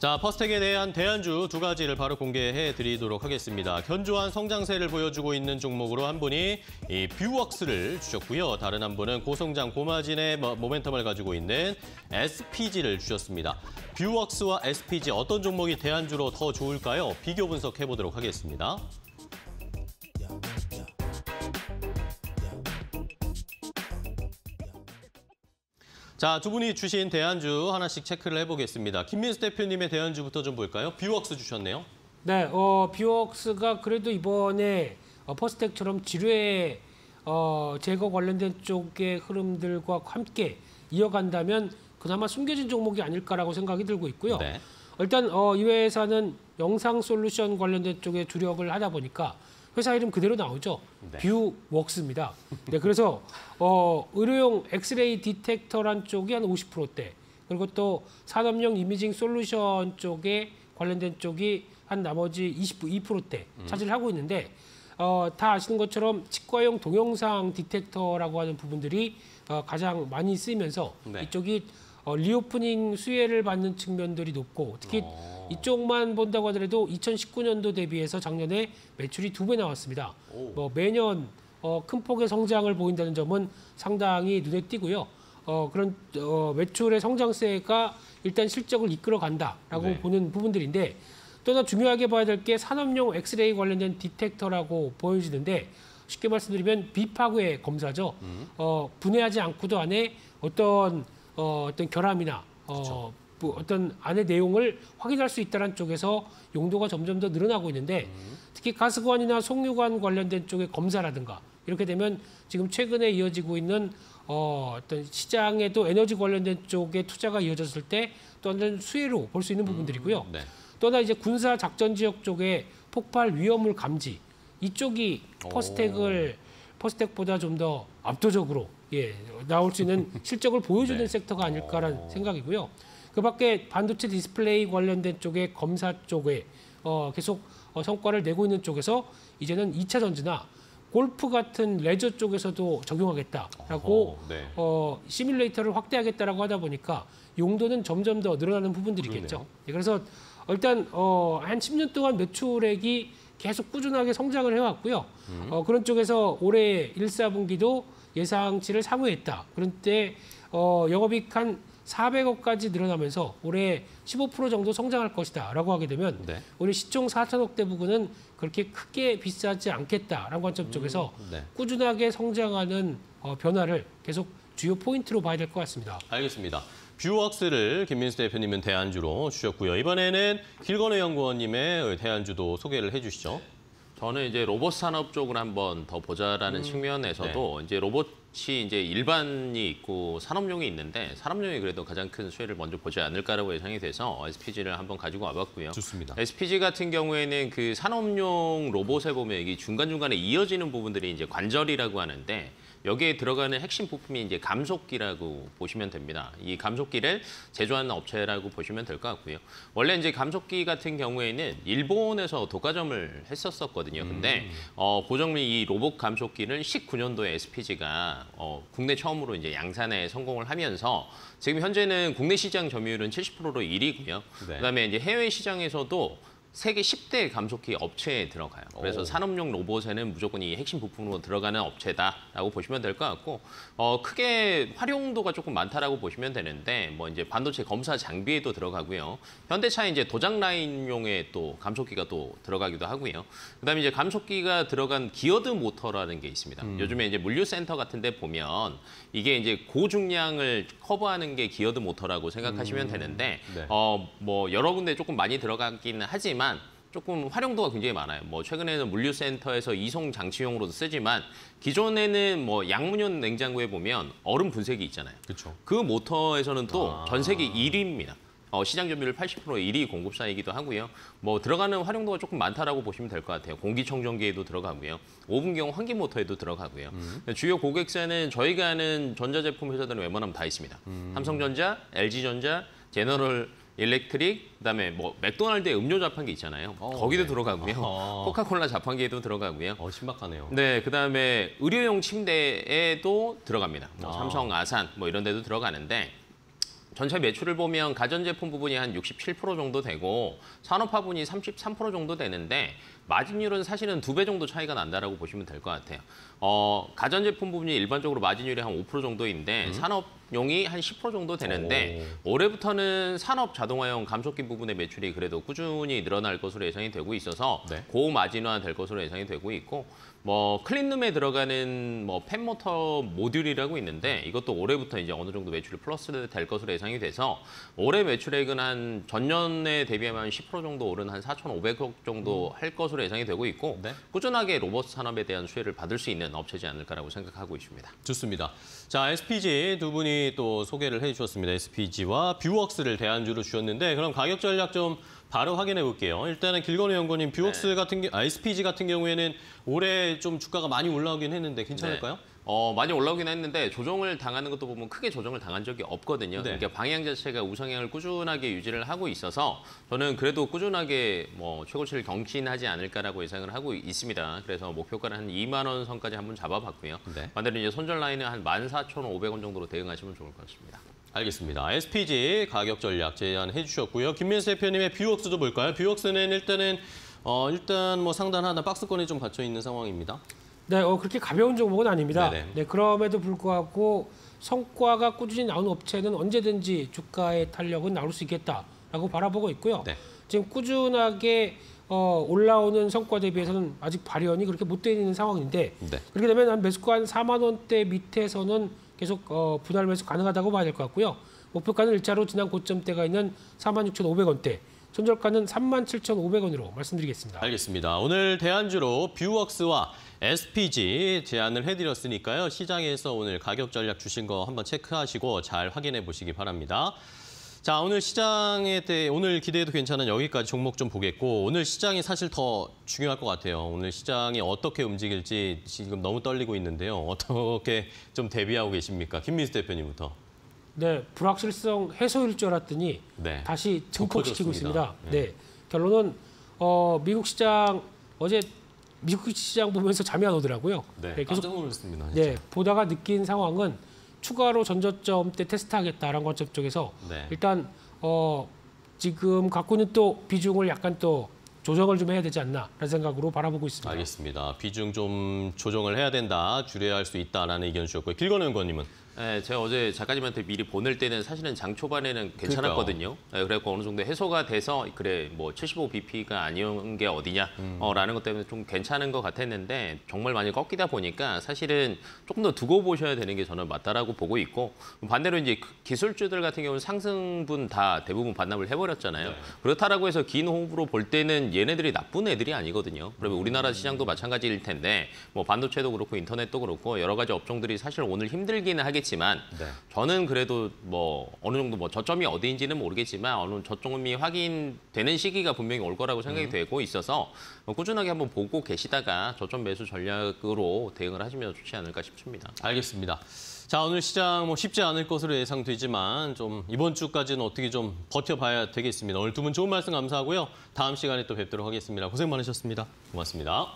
자, 퍼스텍에 대한 대안주 두 가지를 바로 공개해 드리도록 하겠습니다. 견조한 성장세를 보여주고 있는 종목으로 한 분이 이 뷰웍스를 주셨고요. 다른 한 분은 고성장 고마진의 뭐- 모멘텀을 가지고 있는 SPG를 주셨습니다. 뷰웍스와 SPG 어떤 종목이 대안주로 더 좋을까요? 비교 분석해 보도록 하겠습니다. 자, 두 분이 주신 대안주 하나씩 체크를 해보겠습니다. 김민수 대표님의 대안주부터 좀 볼까요? 뷰웍스 주셨네요. 네, 어, 뷰웍스가 그래도 이번에 어, 퍼스텍처럼 지뢰 어, 제거 관련된 쪽의 흐름들과 함께 이어간다면 그나마 숨겨진 종목이 아닐까라고 생각이 들고 있고요. 네. 일단 어, 이 회사는 영상 솔루션 관련된 쪽에 주력을 하다 보니까 회사 이름 그대로 나오죠. 네. 뷰웍스입니다. 네, 그래서 어, 의료용 엑스레이 detector란 쪽이 한 50%대, 그리고 또 산업용 imaging solution 쪽에 관련된 쪽이 한 나머지 22%대 차지를 하고 있는데 어, 다 아시는 것처럼 치과용 동영상 detector라고 하는 부분들이 어, 가장 많이 쓰이면서 네. 이쪽이 어, reopening 수혜를 받는 측면들이 높고 특히 어. 이쪽만 본다고 하더라도 2019년도 대비해서 작년에 매출이 두 배 나왔습니다. 오. 뭐 매년 어, 큰 폭의 성장을 보인다는 점은 상당히 눈에 띄고요. 어, 그런 어, 매출의 성장세가 일단 실적을 이끌어 간다라고 네. 보는 부분들인데 또 하나 중요하게 봐야 될 게 산업용 엑스레이 관련된 detector라고 보여지는데 쉽게 말씀드리면 비파괴 검사죠. 어, 분해하지 않고도 안에 어떤 어, 어떤 결함이나 어, 뭐 어떤 안의 내용을 확인할 수 있다는 쪽에서 용도가 점점 더 늘어나고 있는데 특히 가스관이나 송유관 관련된 쪽의 검사라든가 이렇게 되면 지금 최근에 이어지고 있는 어, 어떤 시장에도 에너지 관련된 쪽에 투자가 이어졌을 때또 하나는 수혜로 볼 수 있는 부분들이고요. 네. 또 하나 이제 군사 작전 지역 쪽에 폭발 위험물 감지 이쪽이 퍼스텍을 퍼스텍보다 좀 더 압도적으로 예 나올 수 있는 실적을 보여주는 네. 섹터가 아닐까라는 생각이고요. 그밖에 반도체 디스플레이 관련된 쪽에 검사 쪽에 어, 계속 어, 성과를 내고 있는 쪽에서 이제는 2차 전지나 골프 같은 레저 쪽에서도 적용하겠다라고 어허, 네. 어, 시뮬레이터를 확대하겠다라고 하다 보니까 용도는 점점 더 늘어나는 부분들이겠죠. 예, 그래서 일단 어, 한 10년 동안 매출액이 계속 꾸준하게 성장을 해왔고요. 음. 어, 그런 쪽에서 올해 1, 4분기도 예상치를 상회했다. 그런 때 어, 영업이익 한 400억까지 늘어나면서 올해 15% 정도 성장할 것이다라고 하게 되면 네. 우리 시총 4천억대 부분은 그렇게 크게 비싸지 않겠다라는 관점 음. 쪽에서 네. 꾸준하게 성장하는 어, 변화를 계속 주요 포인트로 봐야 될 것 같습니다. 알겠습니다. 뷰웍스를 김민수 대표님은 대안주로 주셨고요. 이번에는 길건우 연구원님의 대안주도 소개를 해주시죠. 저는 이제 로봇 산업 쪽을 한번 더 보자라는 측면에서도 이제 로봇이 이제 일반이 있고 산업용이 있는데 산업용이 그래도 가장 큰 수혜를 먼저 보지 않을까라고 예상이 돼서 SPG를 한번 가지고 와봤고요. 좋습니다. SPG 같은 경우에는 그 산업용 로봇에 보면 이게 중간 중간에 이어지는 부분들이 이제 관절이라고 하는데 여기에 들어가는 핵심 부품이 이제 감속기라고 보시면 됩니다. 이 감속기를 제조하는 업체라고 보시면 될 것 같고요. 원래 이제 감속기 같은 경우에는 일본에서 독과점을 했었었거든요. 근데 어, 고정미 이 로봇 감속기를 19년도에 SPG가 어, 국내 처음으로 이제 양산에 성공을 하면서 지금 현재는 국내 시장 점유율은 70%로 1위고요. 네. 그다음에 이제 해외 시장에서도 세계 10대 감속기 업체에 들어가요. 그래서 오. 산업용 로봇에는 무조건 이 핵심 부품으로 들어가는 업체다라고 보시면 될 것 같고 어, 크게 활용도가 조금 많다라고 보시면 되는데 뭐 이제 반도체 검사 장비에도 들어가고요. 현대차 이제 도장 라인용에 또 감속기가 또 들어가기도 하고요. 그다음에 이제 감속기가 들어간 geared 모터라는 게 있습니다. 요즘에 이제 물류센터 같은데 보면 이게 이제 고중량을 커버하는 게 geared 모터라고 생각하시면 되는데 네. 어, 뭐 여러 군데 조금 많이 들어가기는 하지만 조금 활용도가 굉장히 많아요. 뭐 최근에는 물류센터에서 이송 장치용으로도 쓰지만 기존에는 뭐 양문형 냉장고에 보면 얼음 분쇄기 있잖아요. 그렇죠. 그 모터에서는 또 아. 전 세계 1위입니다. 어, 시장 점유율 80% 1위 공급사이기도 하고요. 뭐 들어가는 활용도가 조금 많다라고 보시면 될 것 같아요. 공기청정기에도 들어가고요. 5분경 환기 모터에도 들어가고요. 주요 고객사는 저희가 아는 전자제품 회사들은 웬만하면 다 있습니다. 삼성전자, LG전자, 제너럴 일렉트릭, 그다음에 뭐 맥도날드의 음료 자판기 있잖아요. 어, 거기도 네. 들어가고요. 어허. 코카콜라 자판기에도 들어가고요. 어, 신박하네요. 네, 그다음에 의료용 침대에도 들어갑니다. 뭐 아. 삼성, 아산 뭐 이런 데도 들어가는데 전체 매출을 보면 가전제품 부분이 한 67% 정도 되고 산업화 분이 33% 정도 되는데 마진율은 사실은 두 배 정도 차이가 난다라고 보시면 될 것 같아요. 어, 가전제품 부분이 일반적으로 마진율이 한 5% 정도인데 산업용이 한 10% 정도 되는데 올해부터는 산업 자동화용 감속기 부분의 매출이 그래도 꾸준히 늘어날 것으로 예상이 되고 있어서 네. 고마진화 될 것으로 예상이 되고 있고 뭐 클린룸에 들어가는 뭐 팬모터 모듈이라고 있는데 이것도 올해부터 이제 어느 정도 매출이 플러스 될 것으로 예상이 돼서 올해 매출액은 한 전년에 대비하면 10% 정도 오른 한 4,500억 정도 할 것으로 예상이 되고 있고 네. 꾸준하게 로봇 산업에 대한 수혜를 받을 수 있는 업체지 않을까라고 생각하고 있습니다. 좋습니다. 자, SPG 두 분이 또 소개를 해주셨습니다. SPG와 뷰웍스를 대안주로 주셨는데 그럼 가격 전략 좀 바로 확인해 볼게요. 일단은 길건우 연구님, 뷰웍스 네. 같은 경, 아, SPG 같은 경우에는 올해 좀 주가가 많이 올라오긴 했는데 괜찮을까요? 네. 어, 많이 올라오긴 했는데 조정을 당하는 것도 보면 크게 조정을 당한 적이 없거든요. 네. 그러니까 방향 자체가 우상향을 꾸준하게 유지를 하고 있어서 저는 그래도 꾸준하게 뭐 최고치를 경신하지 않을까라고 예상을 하고 있습니다. 그래서 목표가는 한 2만 원 선까지 한번 잡아봤고요. 네. 반대로 이제 손절 라인은 한 14,500원 정도로 대응하시면 좋을 것 같습니다. 알겠습니다. SPG 가격 전략 제안해 주셨고요. 김민수 대표님의 뷰웍스도 볼까요? 뷰웍스는 일단은 어, 일단 뭐 상단 하나 박스권에 좀 갇혀 있는 상황입니다. 네, 어, 그렇게 가벼운 종목은 아닙니다. 네네. 네, 그럼에도 불구하고 성과가 꾸준히 나오는 업체는 언제든지 주가의 탄력은 나올 수 있겠다라고 바라보고 있고요. 네. 지금 꾸준하게 어, 올라오는 성과 대비해서는 아직 발현이 그렇게 못 되어 있는 상황인데 네. 그렇게 되면 한 매수가 한 4만 원대 밑에서는 계속 어, 분할 매수 가능하다고 봐야 될 것 같고요. 목표가는 일자로 지난 고점대가 있는 4만 6,500원대, 손절가는 3만 7,500원으로 말씀드리겠습니다. 알겠습니다. 오늘 대안주로 뷰웍스와 SPG 제안을 해드렸으니까요. 시장에서 오늘 가격 전략 주신 거 한번 체크하시고 잘 확인해 보시기 바랍니다. 자, 오늘 시장에 대해 오늘 기대해도 괜찮은 여기까지 종목 좀 보겠고 오늘 시장이 사실 더 중요할 것 같아요. 오늘 시장이 어떻게 움직일지 지금 너무 떨리고 있는데요. 어떻게 좀 대비하고 계십니까? 김민수 대표님부터. 네, 불확실성 해소일 줄 알았더니 네. 다시 증폭시키고. 있습니다. 네. 결론은 어, 미국 시장 어제 미국 시장 보면서 잠이 안 오더라고요. 네, 네, 계속 놀랐습니다. 네, 보다가 느낀 상황은 추가로 전저점 때 테스트하겠다라는 관점 쪽에서 네. 일단 어, 지금 갖고 있는 또 비중을 약간 또 조정을 좀 해야 되지 않나라는 생각으로 바라보고 있습니다. 알겠습니다. 비중 좀 조정을 해야 된다, 줄여야 할 수 있다라는 의견 주셨고요. 길건우 의원님은 네, 제가 어제 작가님한테 미리 보낼 때는 사실은 장 초반에는 괜찮았거든요. 네, 그래서 어느 정도 해소가 돼서 그래 뭐 75bp가 아니온 게 어디냐라는 것 때문에 좀 괜찮은 것 같았는데 정말 많이 꺾이다 보니까 사실은 조금 더 두고 보셔야 되는 게 저는 맞다라고 보고 있고 반대로 이제 그 기술주들 같은 경우는 상승분 다 대부분 반납을 해버렸잖아요. 그렇다라고 해서 긴 호흡으로 볼 때는 얘네들이 나쁜 애들이 아니거든요. 그러면 우리나라 시장도 마찬가지일 텐데 뭐 반도체도 그렇고 인터넷도 그렇고 여러 가지 업종들이 사실 오늘 힘들기는 하겠지 만 네. 저는 그래도 뭐 어느 정도 뭐 저점이 어디인지는 모르겠지만 어느 저점이 확인되는 시기가 분명히 올 거라고 생각이 되고 있어서 뭐 꾸준하게 한번 보고 계시다가 저점 매수 전략으로 대응을 하시면 좋지 않을까 싶습니다. 알겠습니다. 자 오늘 시장 뭐 쉽지 않을 것으로 예상되지만 좀 이번 주까지는 어떻게 좀 버텨봐야 되겠습니다. 오늘 두 분 좋은 말씀 감사하고요. 다음 시간에 또 뵙도록 하겠습니다. 고생 많으셨습니다. 고맙습니다.